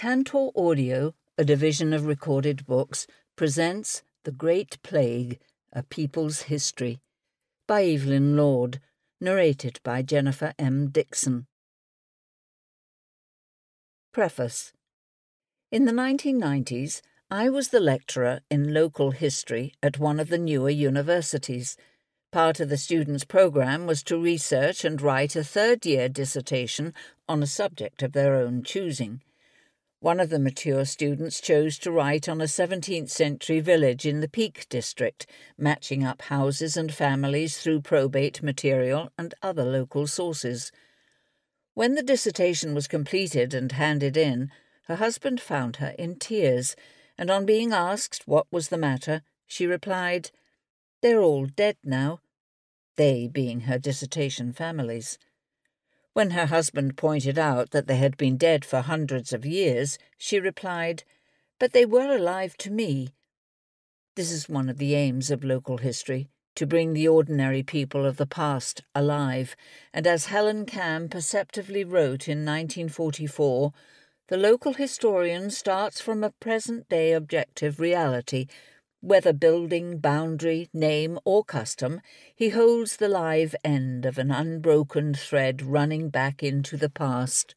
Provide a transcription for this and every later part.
Tantor Audio, a division of recorded books, presents The Great Plague A People's History by Evelyn Lord, narrated by Jennifer M. Dixon. Preface In the 1990s, I was the lecturer in local history at one of the newer universities. Part of the students' program was to research and write a third year dissertation on a subject of their own choosing. One of the mature students chose to write on a 17th century village in the Peak District, matching up houses and families through probate material and other local sources. When the dissertation was completed and handed in, her husband found her in tears, and on being asked what was the matter, she replied, They're all dead now. They being her dissertation families. When her husband pointed out that they had been dead for hundreds of years, she replied, But they were alive to me. This is one of the aims of local history, to bring the ordinary people of the past alive, and as Helen Cam perceptively wrote in 1944, the local historian starts from a present day objective reality whether building, boundary, name, or custom, he holds the live end of an unbroken thread running back into the past.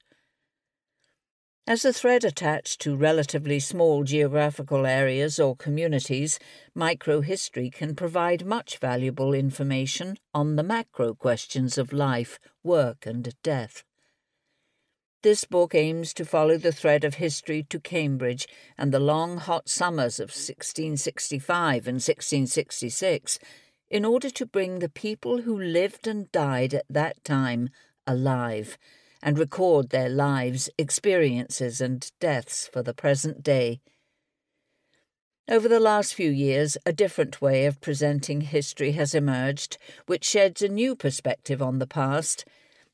As a thread attached to relatively small geographical areas or communities, microhistory can provide much valuable information on the macro questions of life, work, and death. This book aims to follow the thread of history to Cambridge and the long hot summers of 1665 and 1666 in order to bring the people who lived and died at that time alive and record their lives, experiences, and deaths for the present day. Over the last few years, a different way of presenting history has emerged, which sheds a new perspective on the past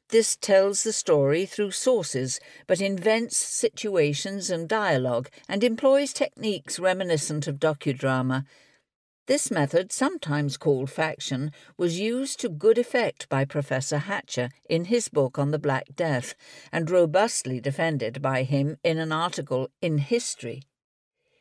this tells the story through sources, but invents situations and dialogue, and employs techniques reminiscent of docudrama. This method, sometimes called faction, was used to good effect by Professor Hatcher in his book on the Black Death, and robustly defended by him in an article in History.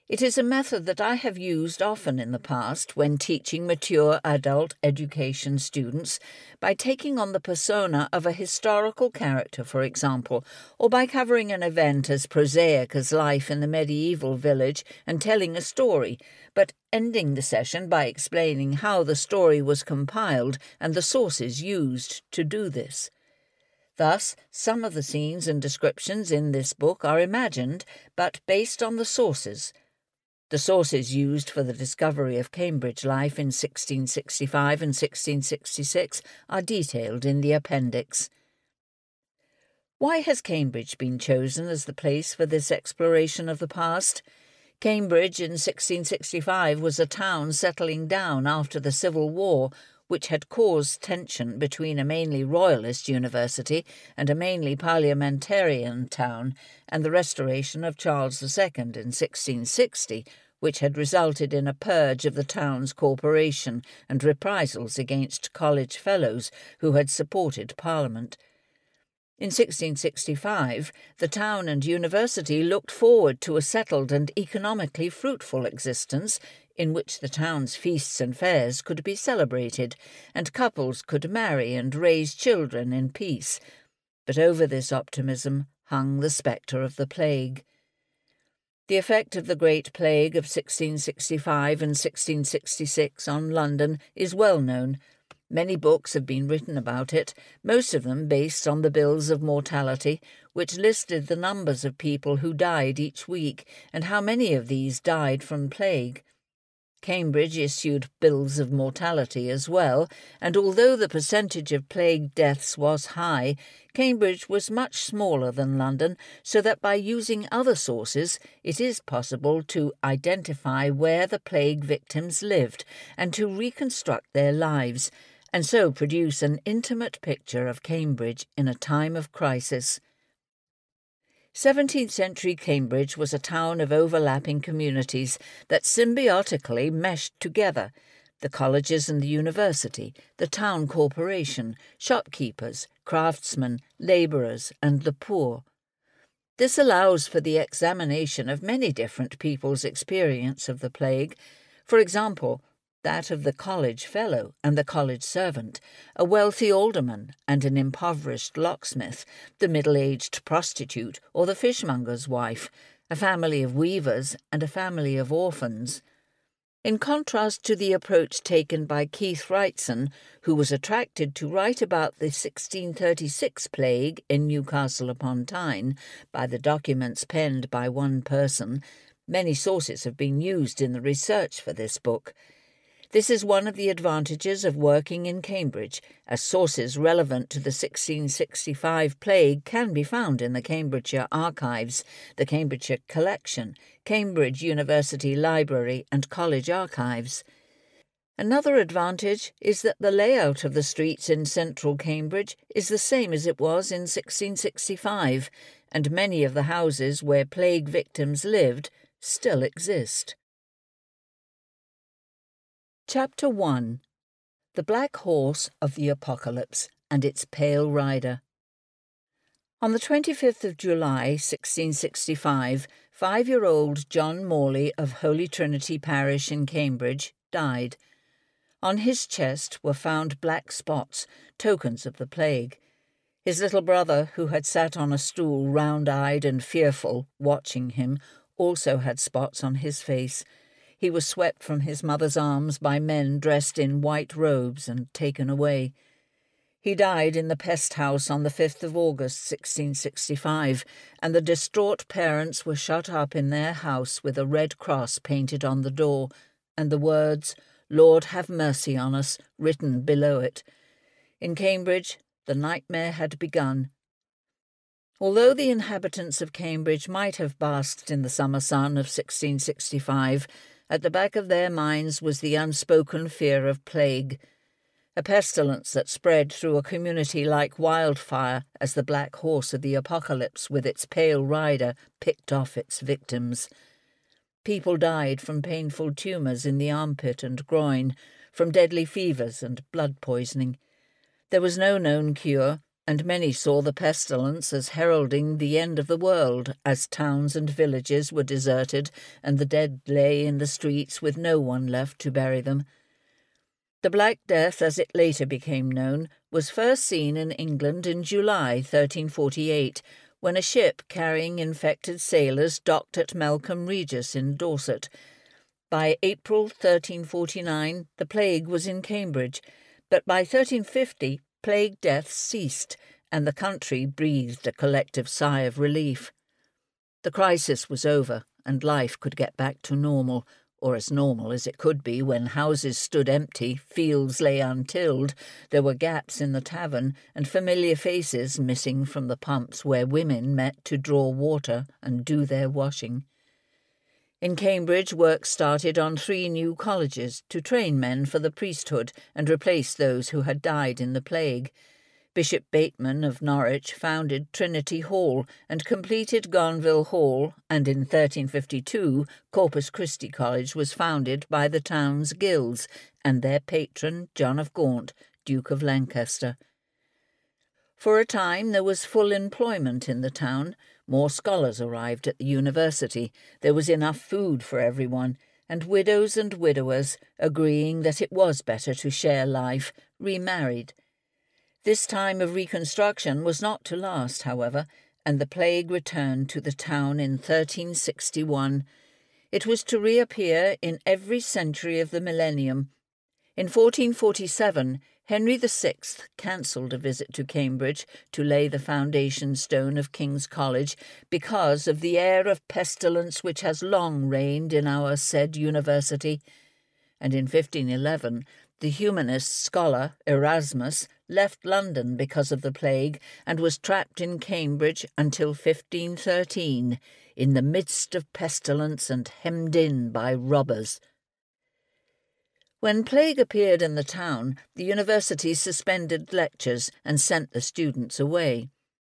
It is a method that I have used often in the past when teaching mature adult education students by taking on the persona of a historical character, for example, or by covering an event as prosaic as life in the medieval village and telling a story, but ending the session by explaining how the story was compiled and the sources used to do this. Thus, some of the scenes and descriptions in this book are imagined, but based on the sources – the sources used for the discovery of Cambridge life in 1665 and 1666 are detailed in the appendix. Why has Cambridge been chosen as the place for this exploration of the past? Cambridge in 1665 was a town settling down after the Civil War, which had caused tension between a mainly royalist university and a mainly parliamentarian town, and the restoration of Charles II in 1660, which had resulted in a purge of the town's corporation and reprisals against college fellows who had supported Parliament. In 1665, the town and university looked forward to a settled and economically fruitful existence in which the town's feasts and fairs could be celebrated, and couples could marry and raise children in peace. But over this optimism hung the spectre of the plague. The effect of the Great Plague of 1665 and 1666 on London is well known. Many books have been written about it, most of them based on the bills of mortality, which listed the numbers of people who died each week and how many of these died from plague. Cambridge issued bills of mortality as well, and although the percentage of plague deaths was high, Cambridge was much smaller than London, so that by using other sources it is possible to identify where the plague victims lived and to reconstruct their lives, and so produce an intimate picture of Cambridge in a time of crisis. 17th century Cambridge was a town of overlapping communities that symbiotically meshed together the colleges and the university, the town corporation, shopkeepers, craftsmen, labourers, and the poor. This allows for the examination of many different people's experience of the plague. For example, that of the college fellow and the college servant, a wealthy alderman and an impoverished locksmith, the middle aged prostitute or the fishmonger's wife, a family of weavers and a family of orphans. In contrast to the approach taken by Keith Wrightson, who was attracted to write about the 1636 plague in Newcastle upon Tyne by the documents penned by one person, many sources have been used in the research for this book. This is one of the advantages of working in Cambridge, as sources relevant to the 1665 plague can be found in the Cambridgeshire Archives, the Cambridgeshire Collection, Cambridge University Library, and College Archives. Another advantage is that the layout of the streets in central Cambridge is the same as it was in 1665, and many of the houses where plague victims lived still exist. Chapter 1 The Black Horse of the Apocalypse and its Pale Rider. On the 25th of July, 1665, five year old John Morley of Holy Trinity Parish in Cambridge died. On his chest were found black spots, tokens of the plague. His little brother, who had sat on a stool round eyed and fearful, watching him, also had spots on his face he was swept from his mother's arms by men dressed in white robes and taken away. He died in the pest house on the 5th of August, 1665, and the distraught parents were shut up in their house with a red cross painted on the door, and the words, Lord have mercy on us, written below it. In Cambridge, the nightmare had begun. Although the inhabitants of Cambridge might have basked in the summer sun of 1665, at the back of their minds was the unspoken fear of plague, a pestilence that spread through a community like wildfire as the black horse of the apocalypse with its pale rider picked off its victims. People died from painful tumours in the armpit and groin, from deadly fevers and blood poisoning. There was no known cure, and many saw the pestilence as heralding the end of the world, as towns and villages were deserted and the dead lay in the streets with no one left to bury them. The Black Death, as it later became known, was first seen in England in July 1348, when a ship carrying infected sailors docked at Melcombe Regis in Dorset. By April 1349, the plague was in Cambridge, but by 1350 plague deaths ceased, and the country breathed a collective sigh of relief. The crisis was over, and life could get back to normal, or as normal as it could be when houses stood empty, fields lay untilled, there were gaps in the tavern, and familiar faces missing from the pumps where women met to draw water and do their washing. In Cambridge, work started on three new colleges to train men for the priesthood and replace those who had died in the plague. Bishop Bateman of Norwich founded Trinity Hall and completed Gonville Hall, and in 1352 Corpus Christi College was founded by the town's guilds and their patron John of Gaunt, Duke of Lancaster. For a time there was full employment in the town, more scholars arrived at the university, there was enough food for everyone, and widows and widowers, agreeing that it was better to share life, remarried. This time of reconstruction was not to last, however, and the plague returned to the town in 1361. It was to reappear in every century of the millennium. In 1447, Henry VI cancelled a visit to Cambridge to lay the foundation stone of King's College because of the air of pestilence which has long reigned in our said university. And in 1511, the humanist scholar Erasmus left London because of the plague and was trapped in Cambridge until 1513, in the midst of pestilence and hemmed in by robbers. When plague appeared in the town, the university suspended lectures and sent the students away.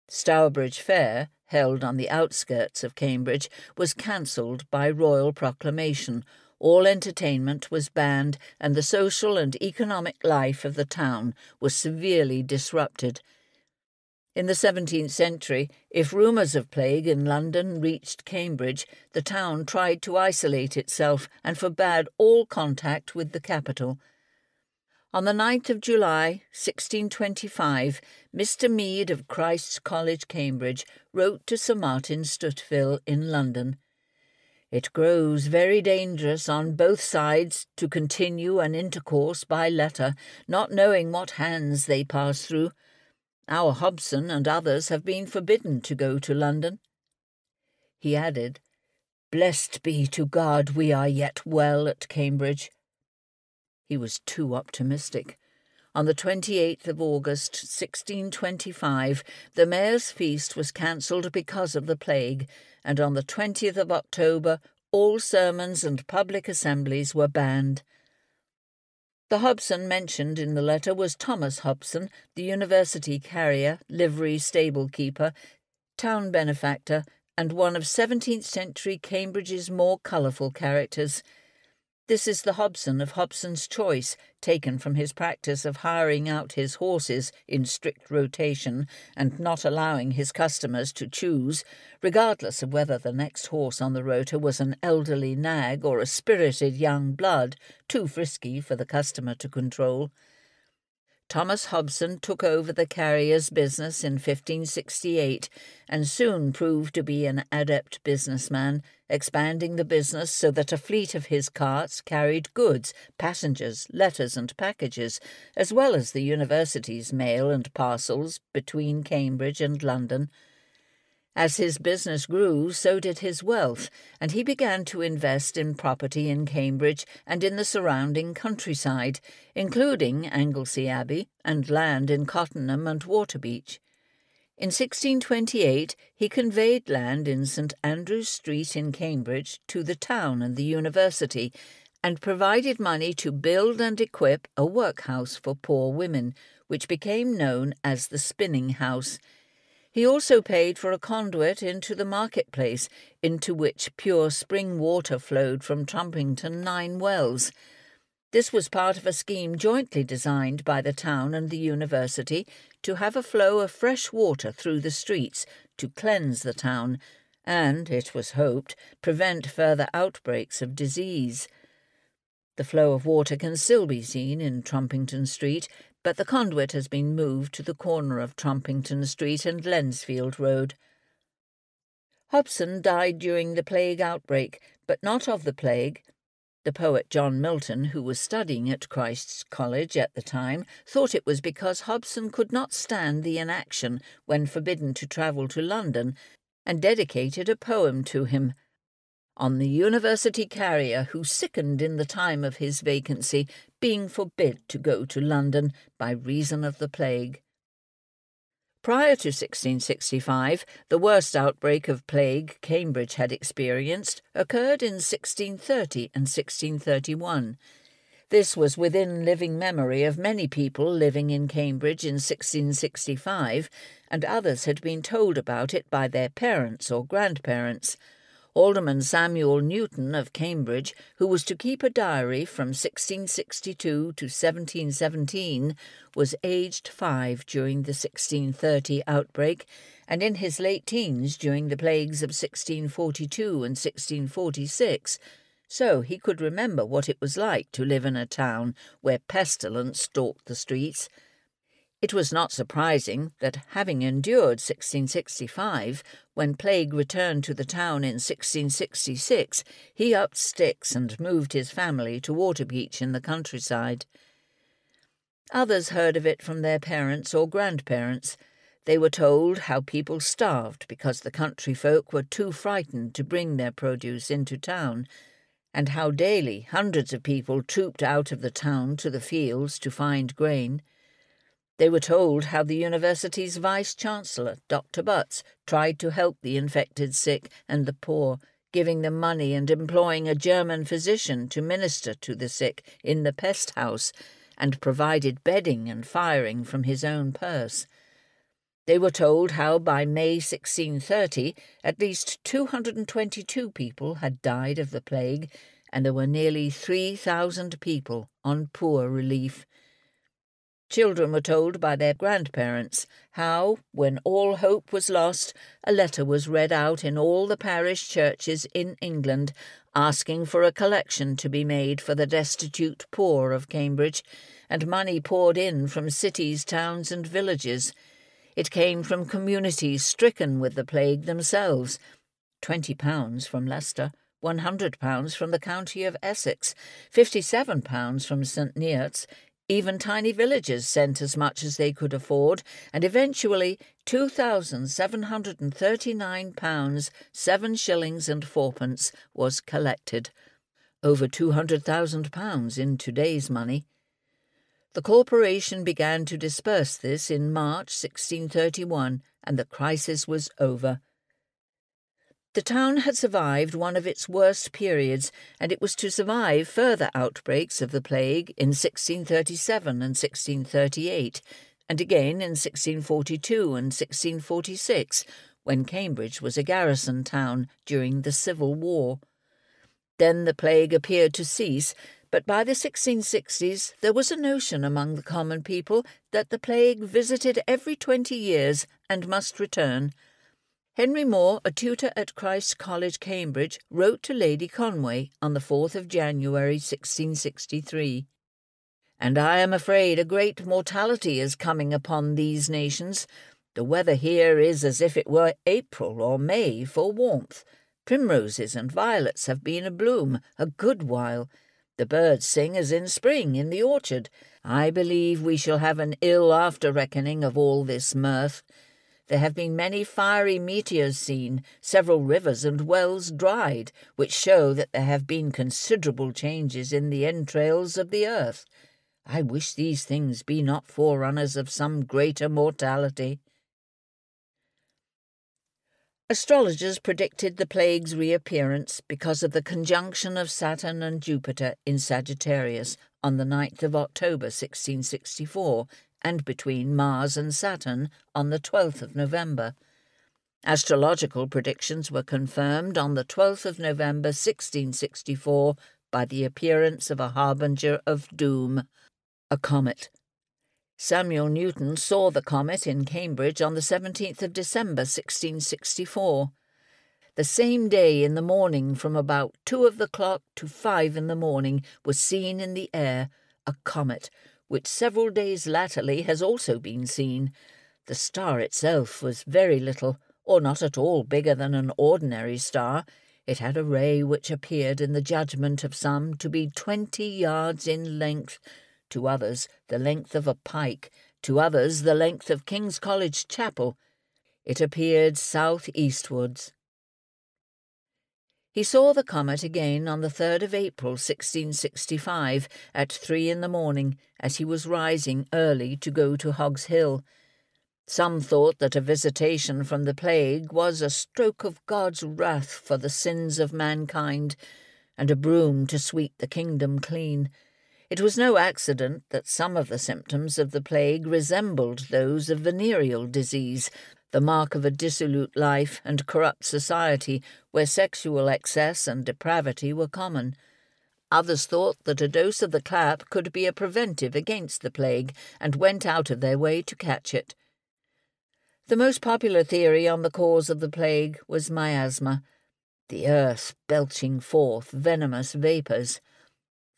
Stourbridge Fair, held on the outskirts of Cambridge, was cancelled by royal proclamation. All entertainment was banned, and the social and economic life of the town was severely disrupted. In the 17th century, if rumours of plague in London reached Cambridge, the town tried to isolate itself and forbade all contact with the capital. On the 9th of July, 1625, Mr. Mead of Christ's College, Cambridge, wrote to Sir Martin Stuteville in London. It grows very dangerous on both sides to continue an intercourse by letter, not knowing what hands they pass through. Our Hobson and others have been forbidden to go to London. He added, Blessed be to God we are yet well at Cambridge. He was too optimistic. On the 28th of August, 1625, the mayor's feast was cancelled because of the plague, and on the 20th of October, all sermons and public assemblies were banned. The Hobson mentioned in the letter was Thomas Hobson, the university carrier, livery stable keeper, town benefactor, and one of 17th century Cambridge's more colourful characters. This is the Hobson of Hobson's choice, taken from his practice of hiring out his horses in strict rotation and not allowing his customers to choose, regardless of whether the next horse on the rota was an elderly nag or a spirited young blood, too frisky for the customer to control. Thomas Hobson took over the carrier's business in 1568 and soon proved to be an adept businessman, expanding the business so that a fleet of his carts carried goods, passengers, letters, and packages, as well as the university's mail and parcels between Cambridge and London. As his business grew, so did his wealth, and he began to invest in property in Cambridge and in the surrounding countryside, including Anglesey Abbey and land in Cottenham and Waterbeach. In 1628, he conveyed land in St Andrew's Street in Cambridge to the town and the university, and provided money to build and equip a workhouse for poor women, which became known as the Spinning House he also paid for a conduit into the marketplace, into which pure spring water flowed from Trumpington Nine Wells. This was part of a scheme jointly designed by the town and the university to have a flow of fresh water through the streets to cleanse the town and, it was hoped, prevent further outbreaks of disease. The flow of water can still be seen in Trumpington Street, but the conduit has been moved to the corner of Trumpington Street and Lensfield Road. Hobson died during the plague outbreak, but not of the plague. The poet John Milton, who was studying at Christ's College at the time, thought it was because Hobson could not stand the inaction when forbidden to travel to London, and dedicated a poem to him on the university carrier who sickened in the time of his vacancy, being forbid to go to London by reason of the plague. Prior to 1665, the worst outbreak of plague Cambridge had experienced occurred in 1630 and 1631. This was within living memory of many people living in Cambridge in 1665, and others had been told about it by their parents or grandparents. Alderman Samuel Newton of Cambridge, who was to keep a diary from 1662 to 1717, was aged five during the 1630 outbreak, and in his late teens during the plagues of 1642 and 1646, so he could remember what it was like to live in a town where pestilence stalked the streets it was not surprising that, having endured 1665, when plague returned to the town in 1666, he upped sticks and moved his family to Waterbeach in the countryside. Others heard of it from their parents or grandparents. They were told how people starved because the country folk were too frightened to bring their produce into town, and how daily hundreds of people trooped out of the town to the fields to find grain. They were told how the university's vice chancellor, Dr. Butts, tried to help the infected sick and the poor, giving them money and employing a German physician to minister to the sick in the pest house, and provided bedding and firing from his own purse. They were told how by May 1630 at least 222 people had died of the plague, and there were nearly 3,000 people on poor relief. Children were told by their grandparents how, when all hope was lost, a letter was read out in all the parish churches in England asking for a collection to be made for the destitute poor of Cambridge, and money poured in from cities, towns, and villages. It came from communities stricken with the plague themselves. Twenty pounds from Leicester, one hundred pounds from the county of Essex, fifty-seven pounds from St Neots, even tiny villages sent as much as they could afford, and eventually £2,739, seven shillings and fourpence was collected. Over £200,000 in today's money. The corporation began to disperse this in March 1631, and the crisis was over. The town had survived one of its worst periods, and it was to survive further outbreaks of the plague in 1637 and 1638, and again in 1642 and 1646, when Cambridge was a garrison town during the Civil War. Then the plague appeared to cease, but by the 1660s there was a notion among the common people that the plague visited every twenty years and must return. Henry More, a tutor at Christ's College, Cambridge, wrote to Lady Conway on the 4th of January 1663. And I am afraid a great mortality is coming upon these nations. The weather here is as if it were April or May for warmth. Primroses and violets have been abloom a good while. The birds sing as in spring in the orchard. I believe we shall have an ill after reckoning of all this mirth. There have been many fiery meteors seen, several rivers and wells dried, which show that there have been considerable changes in the entrails of the earth. I wish these things be not forerunners of some greater mortality. Astrologers predicted the plague's reappearance because of the conjunction of Saturn and Jupiter in Sagittarius on the 9th of October 1664 and between Mars and Saturn on the 12th of November. Astrological predictions were confirmed on the 12th of November 1664 by the appearance of a harbinger of doom, a comet. Samuel Newton saw the comet in Cambridge on the 17th of December 1664. The same day in the morning, from about two of the clock to five in the morning, was seen in the air a comet which several days latterly has also been seen. The star itself was very little, or not at all bigger than an ordinary star. It had a ray which appeared in the judgment of some to be twenty yards in length, to others the length of a pike, to others the length of King's College Chapel. It appeared south eastwards. He saw the comet again on the 3rd of April 1665 at three in the morning as he was rising early to go to Hogs Hill. Some thought that a visitation from the plague was a stroke of God's wrath for the sins of mankind, and a broom to sweep the kingdom clean. It was no accident that some of the symptoms of the plague resembled those of venereal disease, the mark of a dissolute life and corrupt society where sexual excess and depravity were common. Others thought that a dose of the clap could be a preventive against the plague and went out of their way to catch it. The most popular theory on the cause of the plague was miasma, the earth belching forth venomous vapours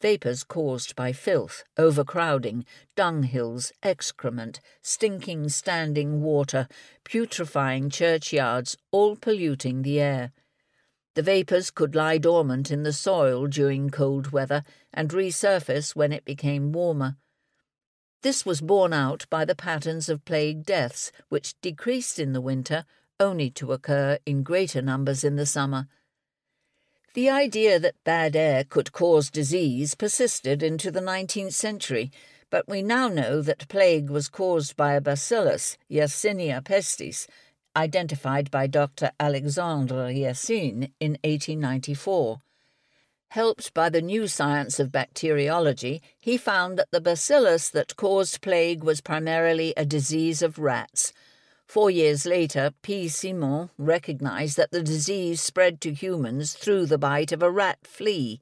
vapours caused by filth, overcrowding, dunghills, excrement, stinking standing water, putrefying churchyards, all polluting the air. The vapours could lie dormant in the soil during cold weather and resurface when it became warmer. This was borne out by the patterns of plague deaths, which decreased in the winter, only to occur in greater numbers in the summer. The idea that bad air could cause disease persisted into the 19th century, but we now know that plague was caused by a bacillus, Yersinia pestis, identified by Dr. Alexandre Yersin in 1894. Helped by the new science of bacteriology, he found that the bacillus that caused plague was primarily a disease of rats – Four years later, P. Simond recognized that the disease spread to humans through the bite of a rat flea.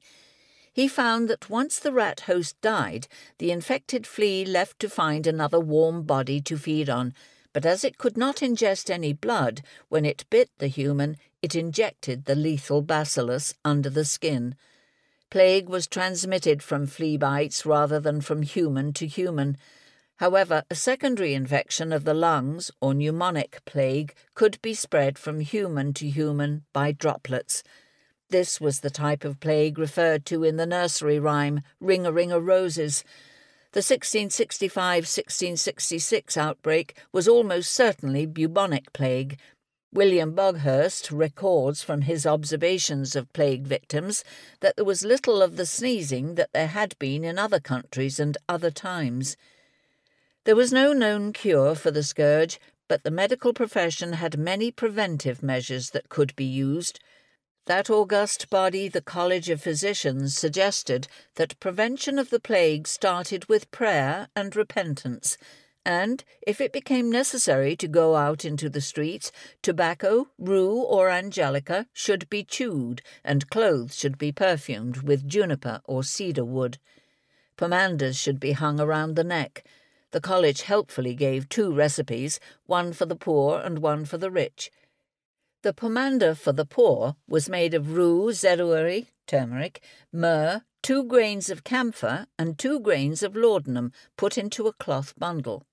He found that once the rat host died, the infected flea left to find another warm body to feed on, but as it could not ingest any blood, when it bit the human, it injected the lethal bacillus under the skin. Plague was transmitted from flea bites rather than from human to human. However, a secondary infection of the lungs, or pneumonic plague, could be spread from human to human by droplets. This was the type of plague referred to in the nursery rhyme Ring a Ring a Roses. The 1665 1666 outbreak was almost certainly bubonic plague. William Boghurst records from his observations of plague victims that there was little of the sneezing that there had been in other countries and other times. There was no known cure for the scourge, but the medical profession had many preventive measures that could be used. That august body, the College of Physicians, suggested that prevention of the plague started with prayer and repentance, and, if it became necessary to go out into the streets, tobacco, rue, or angelica should be chewed, and clothes should be perfumed with juniper or cedar wood. Pomanders should be hung around the neck. The college helpfully gave two recipes, one for the poor and one for the rich. The pomander for the poor was made of rue, zedoary, turmeric, myrrh, two grains of camphor, and two grains of laudanum put into a cloth bundle.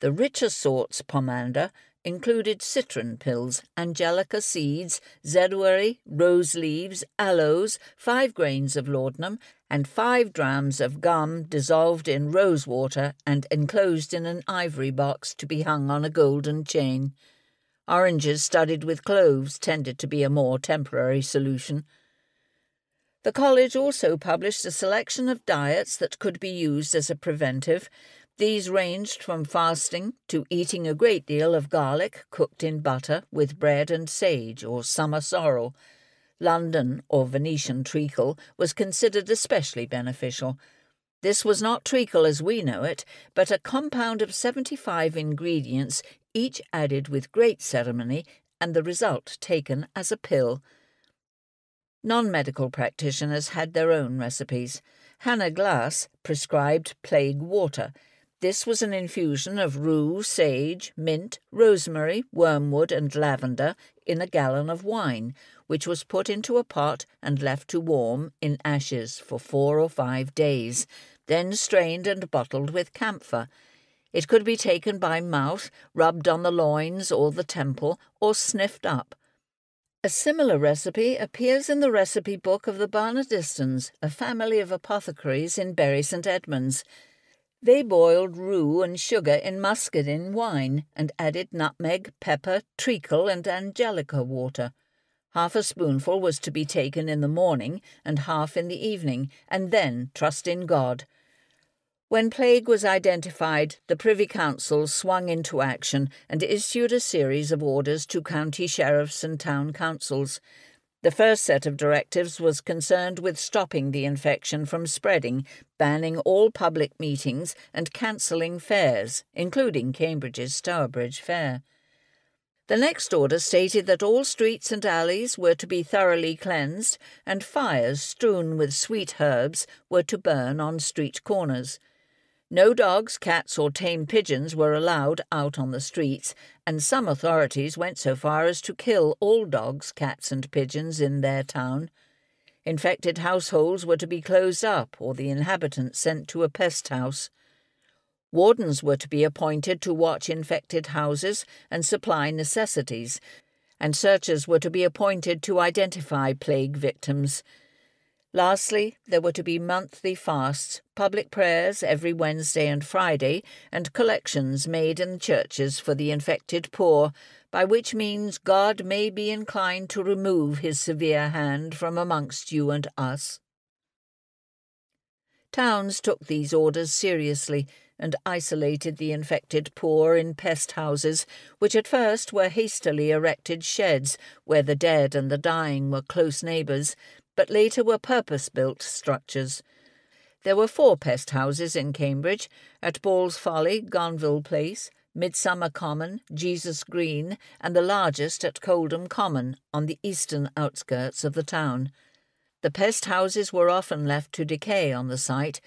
The richer sorts pomander included citron pills, angelica seeds, zedoary, rose leaves, aloes, five grains of laudanum, and five drams of gum dissolved in rose water and enclosed in an ivory box to be hung on a golden chain. Oranges studded with cloves tended to be a more temporary solution. The college also published a selection of diets that could be used as a preventive. These ranged from fasting to eating a great deal of garlic cooked in butter with bread and sage or summer sorrel. London or Venetian treacle was considered especially beneficial. This was not treacle as we know it, but a compound of 75 ingredients each added with great ceremony, and the result taken as a pill. Non medical practitioners had their own recipes. Hannah Glasse prescribed plague water. This was an infusion of rue, sage, mint, rosemary, wormwood, and lavender in a gallon of wine, which was put into a pot and left to warm in ashes for four or five days, then strained and bottled with camphor. It could be taken by mouth, rubbed on the loins or the temple, or sniffed up. A similar recipe appears in the recipe book of the Barnardistons, a family of apothecaries in Bury St Edmunds. They boiled rue and sugar in muscadine wine and added nutmeg, pepper, treacle, and angelica water. Half a spoonful was to be taken in the morning and half in the evening, and then trust in God. When plague was identified, the Privy Council swung into action and issued a series of orders to county sheriffs and town councils. The first set of directives was concerned with stopping the infection from spreading, banning all public meetings, and cancelling fairs, including Cambridge's Stourbridge Fair. The next order stated that all streets and alleys were to be thoroughly cleansed, and fires strewn with sweet herbs were to burn on street corners. No dogs, cats, or tame pigeons were allowed out on the streets, and some authorities went so far as to kill all dogs, cats, and pigeons in their town. Infected households were to be closed up or the inhabitants sent to a pest house. Wardens were to be appointed to watch infected houses and supply necessities, and searchers were to be appointed to identify plague victims. Lastly, there were to be monthly fasts, public prayers every Wednesday and Friday, and collections made in the churches for the infected poor, by which means God may be inclined to remove his severe hand from amongst you and us. Towns took these orders seriously and isolated the infected poor in pest houses, which at first were hastily erected sheds where the dead and the dying were close neighbours, but later were purpose built structures. There were four pest houses in Cambridge at Ball's Folly, Gonville Place, Midsummer Common, Jesus Green, and the largest at Coldham Common on the eastern outskirts of the town. The pest houses were often left to decay on the site,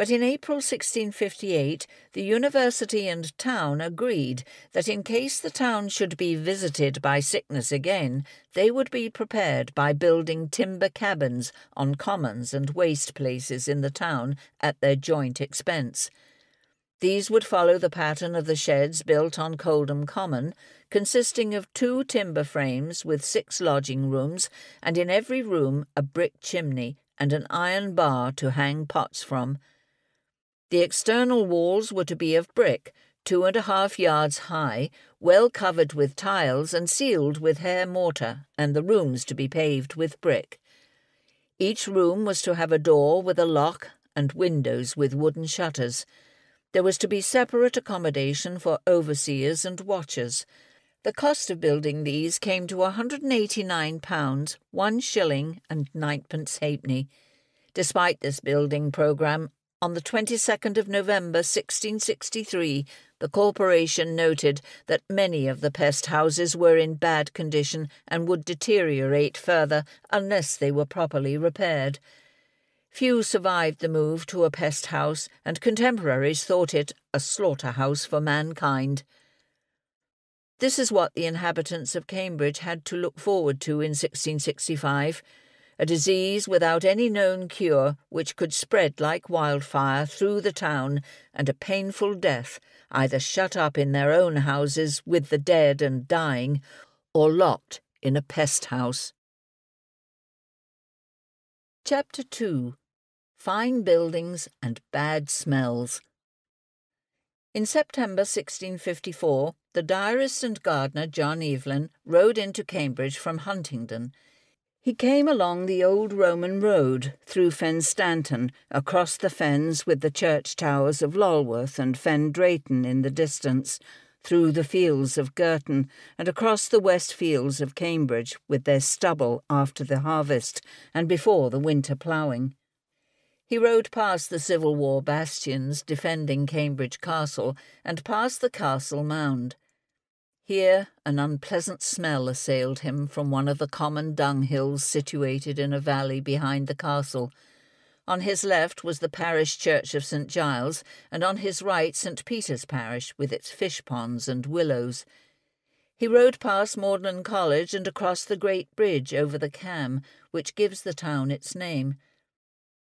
but in April 1658 the university and town agreed that in case the town should be visited by sickness again, they would be prepared by building timber cabins on commons and waste places in the town at their joint expense. These would follow the pattern of the sheds built on Coldham Common, consisting of two timber frames with six lodging rooms, and in every room a brick chimney and an iron bar to hang pots from. The external walls were to be of brick, two and a half yards high, well covered with tiles and sealed with hair mortar, and the rooms to be paved with brick. Each room was to have a door with a lock and windows with wooden shutters. There was to be separate accommodation for overseers and watchers. The cost of building these came to £189, one shilling and ninepence halfpenny. Despite this building programme, on the 22nd of November 1663, the corporation noted that many of the pest houses were in bad condition and would deteriorate further unless they were properly repaired. Few survived the move to a pest house, and contemporaries thought it a slaughterhouse for mankind. This is what the inhabitants of Cambridge had to look forward to in 1665 a disease without any known cure which could spread like wildfire through the town, and a painful death, either shut up in their own houses with the dead and dying, or locked in a pest house. Chapter 2 Fine Buildings and Bad Smells. In September 1654, the diarist and gardener John Evelyn rode into Cambridge from Huntingdon he came along the old Roman road through Fenstanton, across the fens with the church towers of Lolworth and Fen Drayton in the distance, through the fields of Girton, and across the west fields of Cambridge with their stubble after the harvest and before the winter ploughing. He rode past the Civil War bastions defending Cambridge Castle and past the castle mound. Here an unpleasant smell assailed him from one of the common dunghills situated in a valley behind the castle. On his left was the parish church of St Giles, and on his right St Peter's parish with its fish ponds and willows. He rode past Magdalen College and across the great bridge over the Cam, which gives the town its name.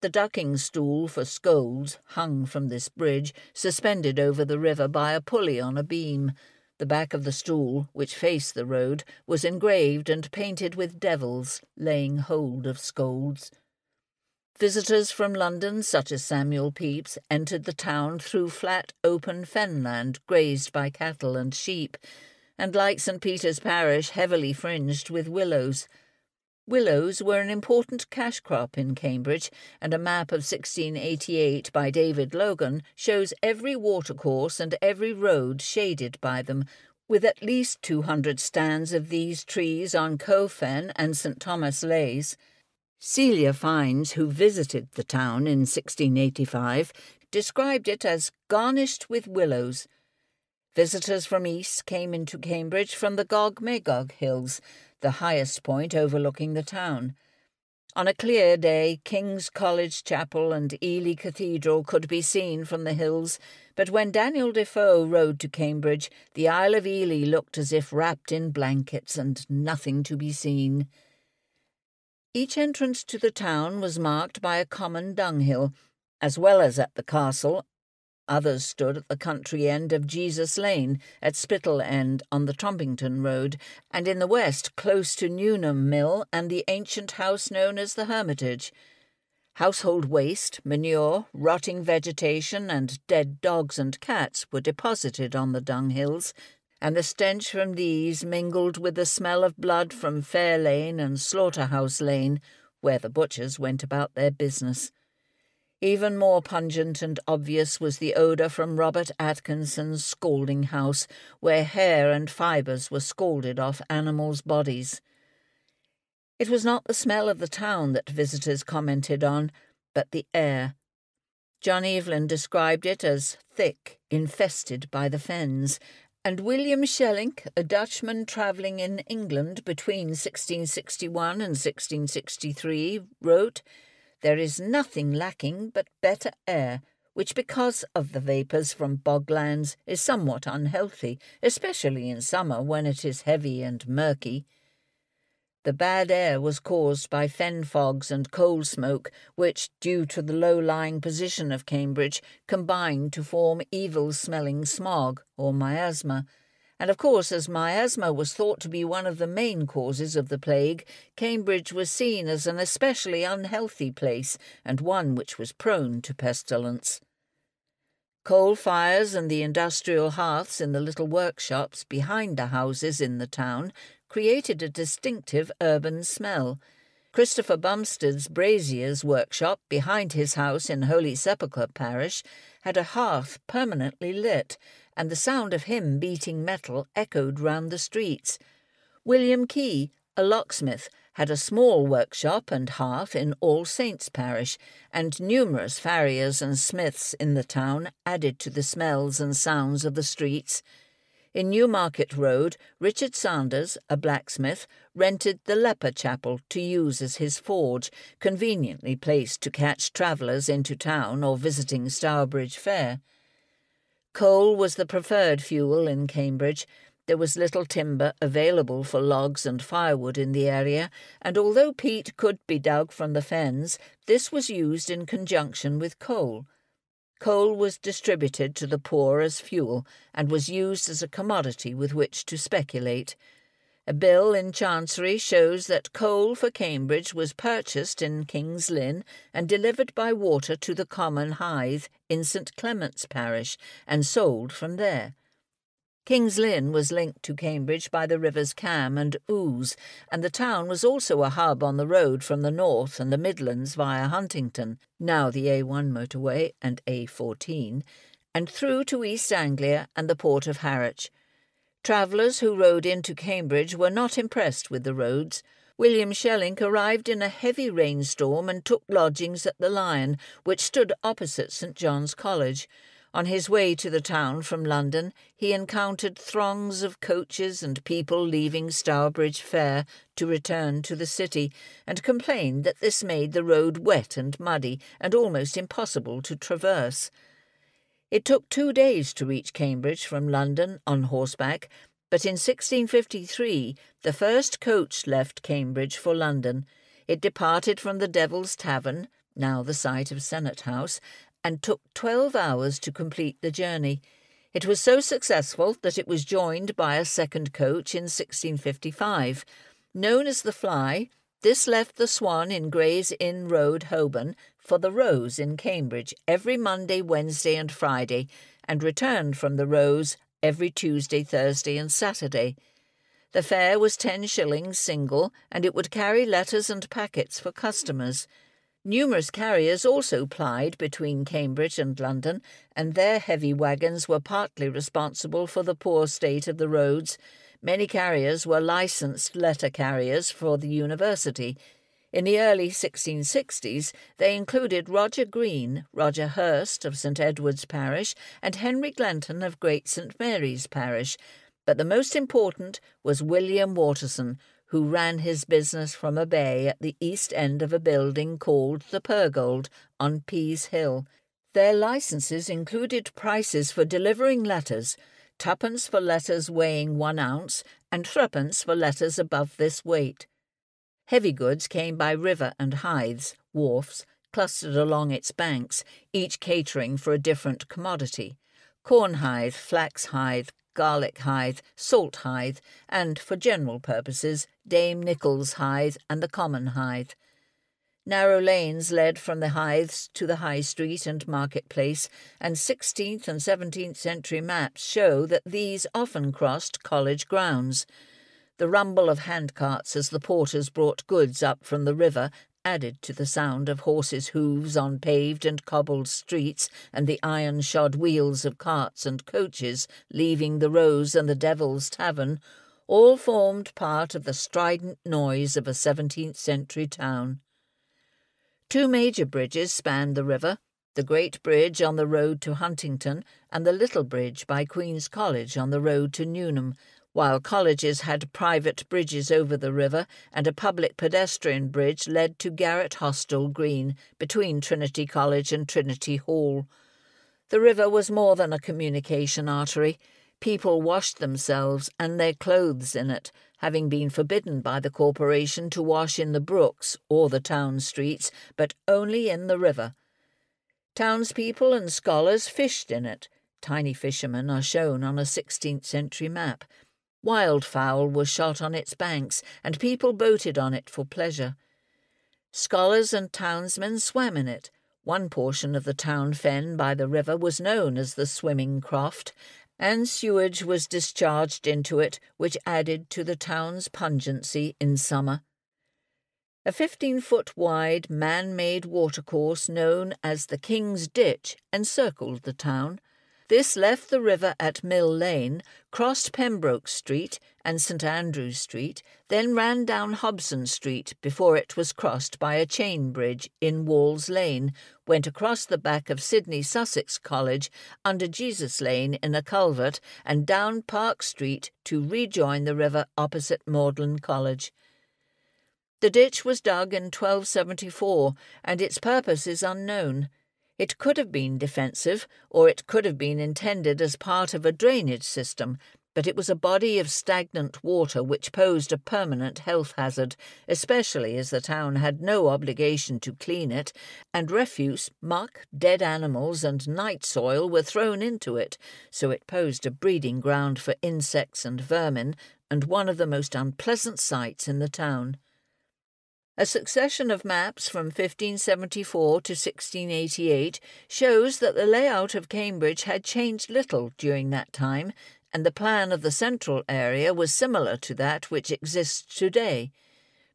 The ducking stool for scolds hung from this bridge, suspended over the river by a pulley on a beam. The back of the stool, which faced the road, was engraved and painted with devils laying hold of scolds. Visitors from London, such as Samuel Pepys, entered the town through flat, open fenland grazed by cattle and sheep, and like St. Peter's parish, heavily fringed with willows. Willows were an important cash crop in Cambridge, and a map of 1688 by David Loggan shows every watercourse and every road shaded by them, with at least 200 stands of these trees on Coe Fen and St Thomas Leys. Celia Fiennes, who visited the town in 1685, described it as garnished with willows. Visitors from east came into Cambridge from the Gog Magog hills, the highest point overlooking the town. On a clear day, King's College Chapel and Ely Cathedral could be seen from the hills, but when Daniel Defoe rode to Cambridge, the Isle of Ely looked as if wrapped in blankets and nothing to be seen. Each entrance to the town was marked by a common dunghill, as well as at the castle Others stood at the country end of Jesus Lane, at Spittal End on the Trumpington Road, and in the west close to Newnham Mill and the ancient house known as the Hermitage. Household waste, manure, rotting vegetation, and dead dogs and cats were deposited on the dunghills, and the stench from these mingled with the smell of blood from Fair Lane and Slaughterhouse Lane, where the butchers went about their business. Even more pungent and obvious was the odour from Robert Atkinson's scalding house, where hair and fibres were scalded off animals' bodies. It was not the smell of the town that visitors commented on, but the air. John Evelyn described it as thick, infested by the fens, And William Schellinks, a Dutchman travelling in England between 1661 and 1663, wrote, There is nothing lacking but better air, which because of the vapours from boglands is somewhat unhealthy, especially in summer when it is heavy and murky. The bad air was caused by fen fogs and coal smoke, which, due to the low-lying position of Cambridge, combined to form evil-smelling smog, or miasma. And of course, as miasma was thought to be one of the main causes of the plague, Cambridge was seen as an especially unhealthy place, and one which was prone to pestilence. Coal fires and the industrial hearths in the little workshops behind the houses in the town created a distinctive urban smell. Christopher Bumstead's brazier's workshop behind his house in Holy Sepulchre parish had a hearth permanently lit, and the sound of him beating metal echoed round the streets. William Key, a locksmith, had a small workshop and hearth in All Saints parish, and numerous farriers and smiths in the town added to the smells and sounds of the streets. In Newmarket Road, Richard Sanders, a blacksmith, rented the Leper Chapel to use as his forge, conveniently placed to catch travellers into town or visiting Stourbridge Fair. Coal was the preferred fuel in Cambridge. There was little timber available for logs and firewood in the area, and although peat could be dug from the fens, this was used in conjunction with coal. Coal was distributed to the poor as fuel and was used as a commodity with which to speculate. A bill in Chancery shows that coal for Cambridge was purchased in King's Lynn and delivered by water to the common Hythe in St Clement's parish and sold from there. King's Lynn was linked to Cambridge by the rivers Cam and Ouse, and the town was also a hub on the road from the north and the Midlands via Huntingdon, now the A1 motorway and A14, and through to East Anglia and the port of Harwich. Travellers who rode into Cambridge were not impressed with the roads. William Schellinks arrived in a heavy rainstorm and took lodgings at the Lion, which stood opposite St John's College. On his way to the town from London, he encountered throngs of coaches and people leaving Stourbridge Fair to return to the city, and complained that this made the road wet and muddy and almost impossible to traverse. It took two days to reach Cambridge from London on horseback, but in 1653 the first coach left Cambridge for London. It departed from the Devil's Tavern, now the site of Senate House, and took 12 hours to complete the journey. It was so successful that it was joined by a second coach in 1655. Known as the Fly, this left the Swan in Gray's Inn Road, Holborn, for the Rose in Cambridge every Monday, Wednesday, and Friday, and returned from the Rose every Tuesday, Thursday, and Saturday. The fare was ten shillings single, and it would carry letters and packets for customers. Numerous carriers also plied between Cambridge and London, and their heavy wagons were partly responsible for the poor state of the roads. Many carriers were licensed letter carriers for the university. In the early 1660s, they included Roger Green, Roger Hurst of St Edward's Parish, and Henry Glenton of Great St Mary's Parish, but the most important was William Waterson, who ran his business from a bay at the east end of a building called the Pergold on Pease Hill. Their licenses included prices for delivering letters, twopence for letters weighing one ounce, and threepence for letters above this weight. Heavy goods came by river and Hythes, wharfs, clustered along its banks, each catering for a different commodity. Corn Hythe, Flax Hythe, Garlic Hythe, Salt Hythe, and, for general purposes, Dame Nichols Hythe and the Common Hythe. Narrow lanes led from the Hythes to the High Street and Market Place, and 16th and 17th century maps show that these often crossed college grounds. The rumble of handcarts as the porters brought goods up from the river added to the sound of horses' hoofs on paved and cobbled streets and the iron shod wheels of carts and coaches leaving the Rose and the Devil's Tavern, all formed part of the strident noise of a 17th century town. Two major bridges spanned the river, the Great Bridge on the road to Huntingdon, and the Little Bridge by Queen's College on the road to Newnham, while colleges had private bridges over the river and a public pedestrian bridge led to Garret Hostel Green between Trinity College and Trinity Hall. The river was more than a communication artery. People washed themselves and their clothes in it, having been forbidden by the corporation to wash in the brooks or the town streets, but only in the river. Townspeople and scholars fished in it. Tiny fishermen are shown on a 16th century map. Wildfowl were shot on its banks, and people boated on it for pleasure. Scholars and townsmen swam in it, one portion of the town fen by the river was known as the Swimming Croft, and sewage was discharged into it, which added to the town's pungency in summer. A fifteen foot wide man made watercourse known as the King's Ditch encircled the town. This left the river at Mill Lane, crossed Pembroke Street and St Andrews Street, then ran down Hobson Street before it was crossed by a chain bridge in Walls Lane, went across the back of Sidney Sussex College under Jesus Lane in a culvert, and down Park Street to rejoin the river opposite Magdalene College. The ditch was dug in 1274, and its purpose is unknown. It could have been defensive, or it could have been intended as part of a drainage system, but it was a body of stagnant water which posed a permanent health hazard, especially as the town had no obligation to clean it, and refuse, muck, dead animals, and night soil were thrown into it, so it posed a breeding ground for insects and vermin, and one of the most unpleasant sights in the town. A succession of maps from 1574 to 1688 shows that the layout of Cambridge had changed little during that time, and the plan of the central area was similar to that which exists today.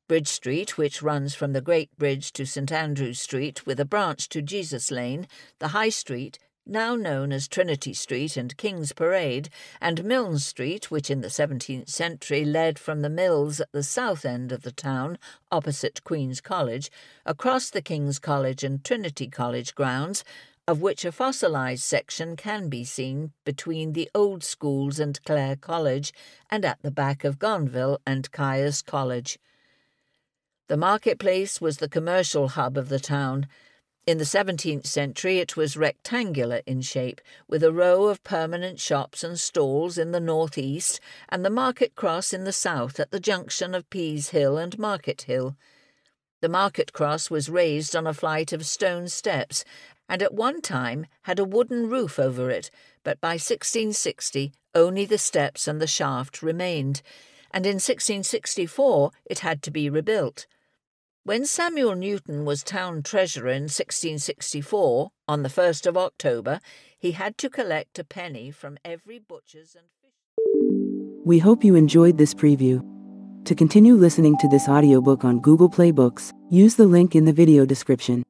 Bridge Street, which runs from the Great Bridge to St Andrews Street with a branch to Jesus Lane, the High Street, now known as Trinity Street and King's Parade, and Milne Street, which in the 17th century led from the mills at the south end of the town, opposite Queen's College, across the King's College and Trinity College grounds, of which a fossilised section can be seen between the old schools and Clare College, and at the back of Gonville and Caius College. The marketplace was the commercial hub of the town, in the 17th century, it was rectangular in shape, with a row of permanent shops and stalls in the northeast and the market cross in the south at the junction of Pease Hill and Market Hill. The market cross was raised on a flight of stone steps and at one time had a wooden roof over it, but by 1660 only the steps and the shaft remained, and in 1664 it had to be rebuilt. When Samuel Newton was town treasurer in 1664, on the 1st of October, he had to collect a penny from every butcher's and fish. We hope you enjoyed this preview. To continue listening to this audiobook on Google Play Books, use the link in the video description.